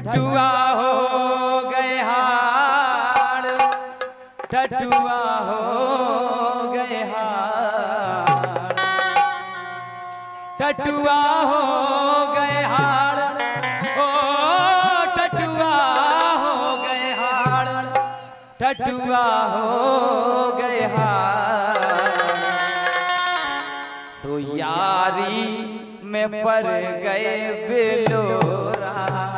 ठटुआ हो गए हार। ठटुआ हो गए हार। ठटुआ हो गए हार। ओ ठटुआ हो गए हार। ठटुआ हो गए हार। यारी में पर गए बेलोरा।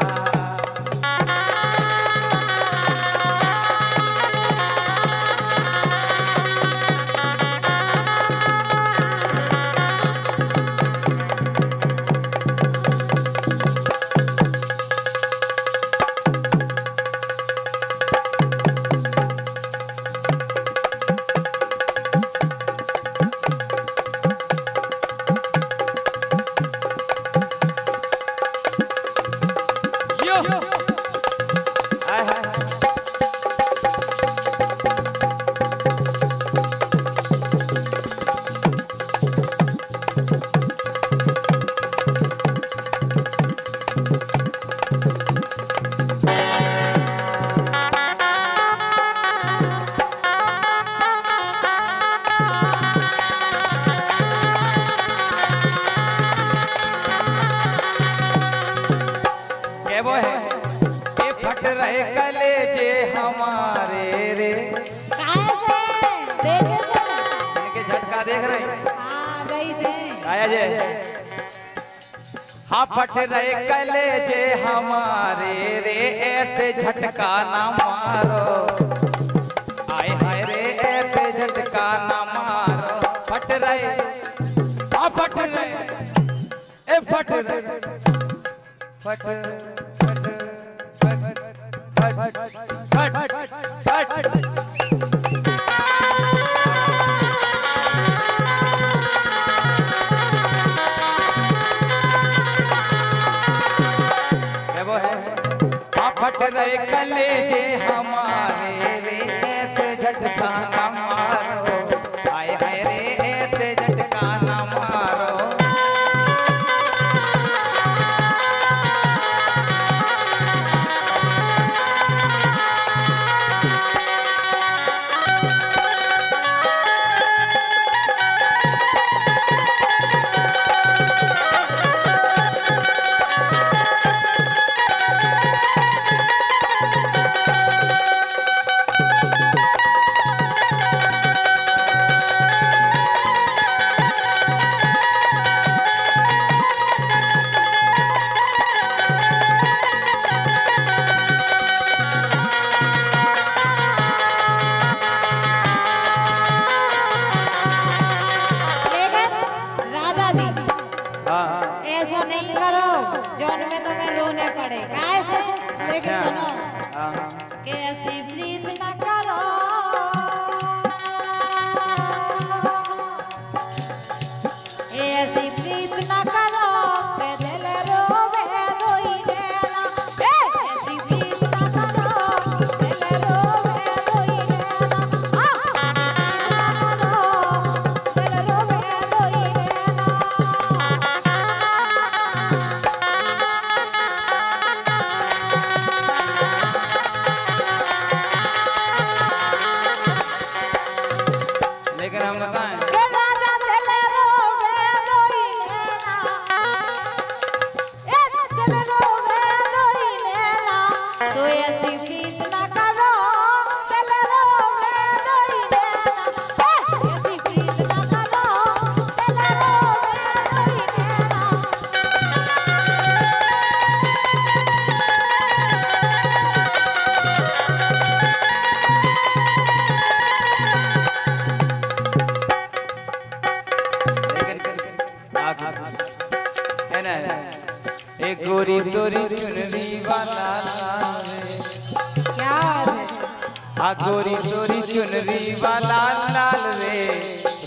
加油 कलेजे हमारे रे। से। इनके झटका देख रहे हैं। आया जे। हाँ फट रहे कलेजे हमारे रे। ऐसे झटका ना मारो। आए हाय रे ऐसे झटका ना मारो। फट रहे। हाँ फट रहे। ए फट रहे। फट फट फट फट फट फट तुम्हें रोने पड़े काहे लेकिन अच्छा। सुनो गोरी तोरी चुनरी वाला लाल रे क्या आ गोरी तोरी चुनरी वाला लाल रे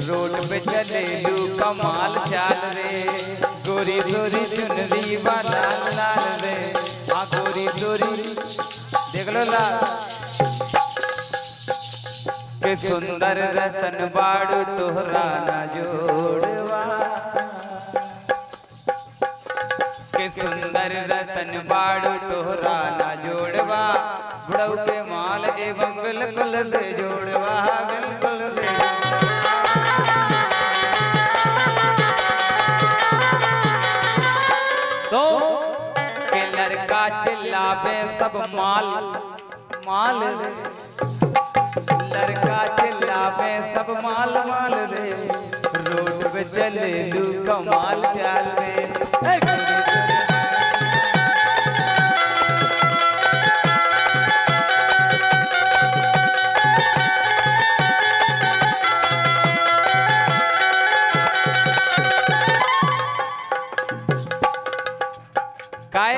रोड पे चले लू कमाल चाल रे गोरी तोरी चुनरी वाला लाल रे आ गोरी तोरी देख लो ला के सुंदर रतन बाड़ू तोहरा ना जोड़वा। के सुंदर रतन बाड़ू तोहरा ना जोड़वा। बुढ़ऊ के माल एवं बिल्कुल बेजोड़वा बिल्कुल बेजोड़वा तो के लड़का चिल्लावे सब माल माल लड़का चिल्लावे सब माल माल रे। रोड पे चले लू कमाल काय?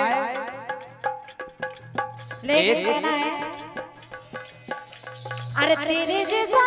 लेकिन एक- है अरे तेरे जैसा